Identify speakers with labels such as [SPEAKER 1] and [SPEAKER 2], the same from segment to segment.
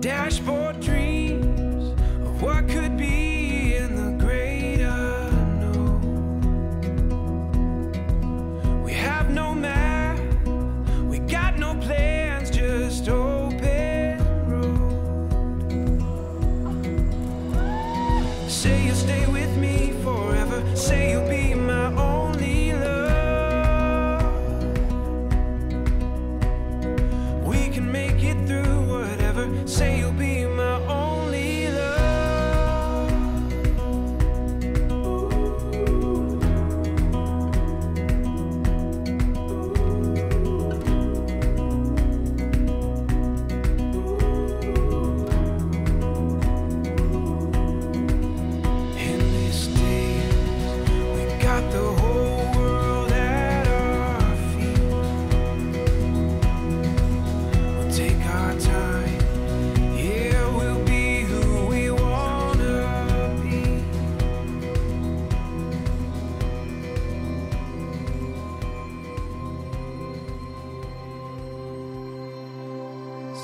[SPEAKER 1] dashboard.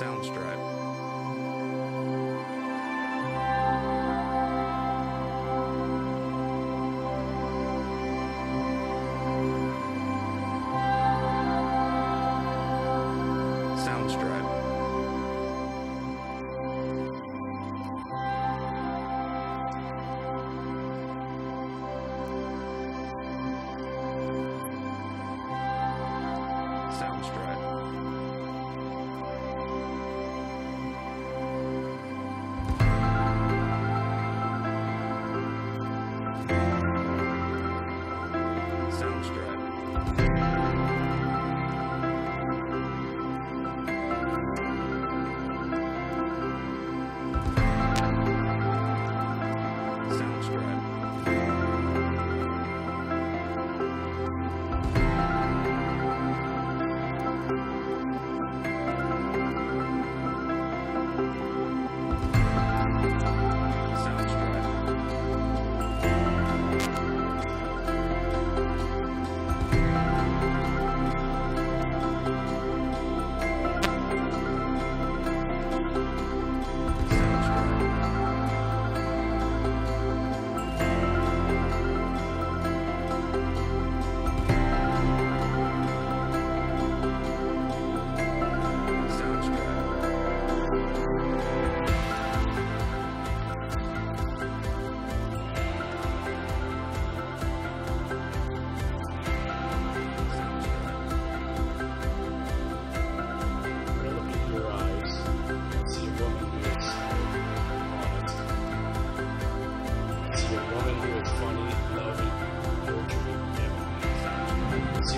[SPEAKER 2] Soundstripe.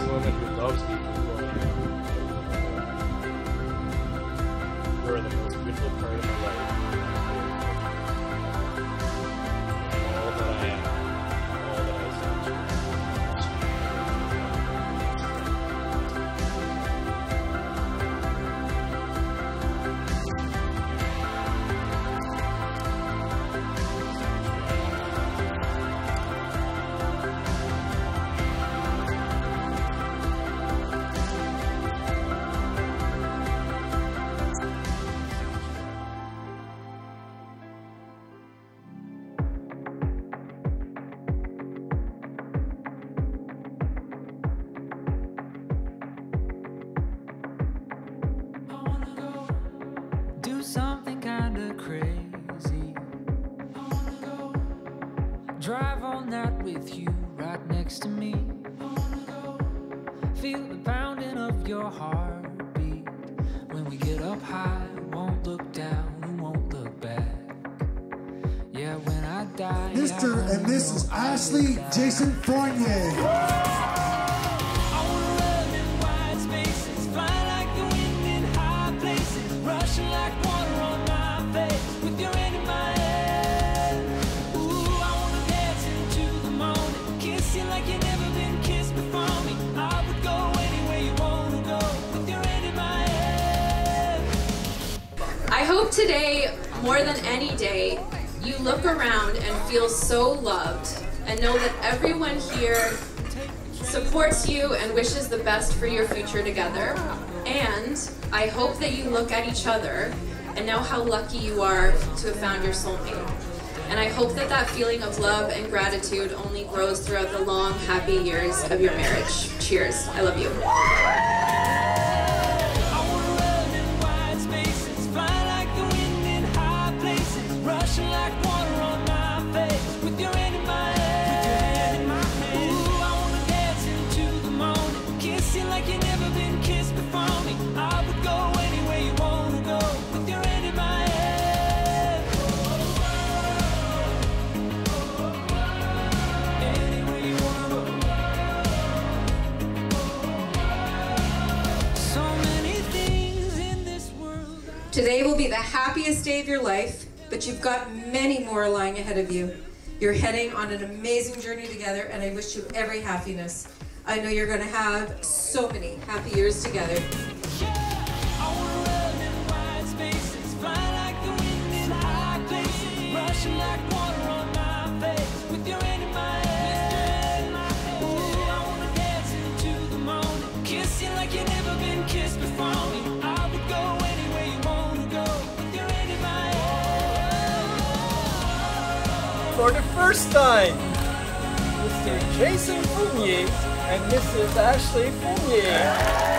[SPEAKER 3] Woman who loves me
[SPEAKER 1] crazy. Drive all night with you right next to me. Feel the pounding of your heartbeat. When we get up high, won't look down, we won't look back. Yeah, when I die.
[SPEAKER 4] Mr.
[SPEAKER 1] I
[SPEAKER 4] and Mrs. Ashley. Jason Fournier.
[SPEAKER 5] Hope today, more than any day, you look around and feel so loved and know that everyone here supports you and wishes the best for your future together. And I hope that you look at each other and know how lucky you are to have found your soulmate. And I hope that that feeling of love and gratitude only grows throughout the long, happy years of your marriage. Cheers. I love you.
[SPEAKER 6] Happiest day of your life, but you've got many more lying ahead of you. You're heading on an amazing journey together, and I wish you every happiness. I know you're going to have so many happy years together.
[SPEAKER 4] I
[SPEAKER 7] For the first time, Mr. Jason Fournier and Mrs. Ashley Fournier.